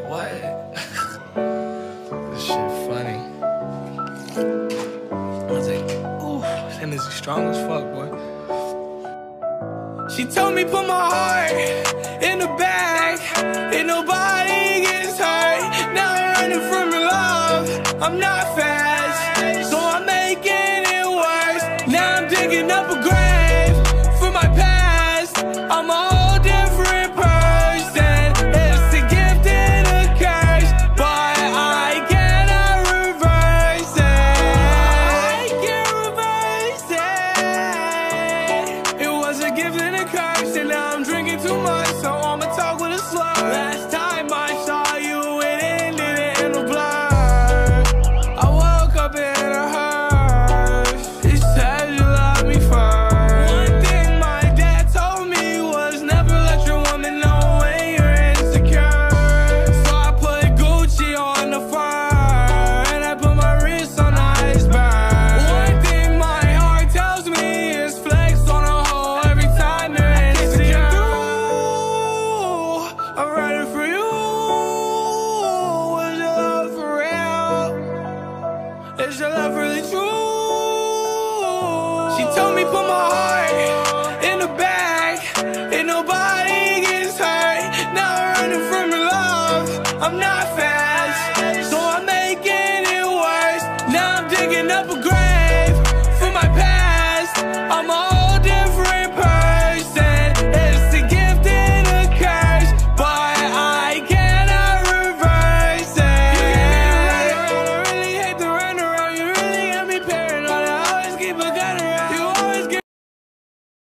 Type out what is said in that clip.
What? this shit funny. I was like, ooh, this energy strong as fuck, boy. She told me put my heart in the bag, and nobody gets hurt. Now I'm running from your love. I'm not fast, so a gift and a curse, and now I'm drinking too much, Is your love really true? She told me put my heart in the bag, and nobody gets hurt. Now I'm running from your love. I'm not fast.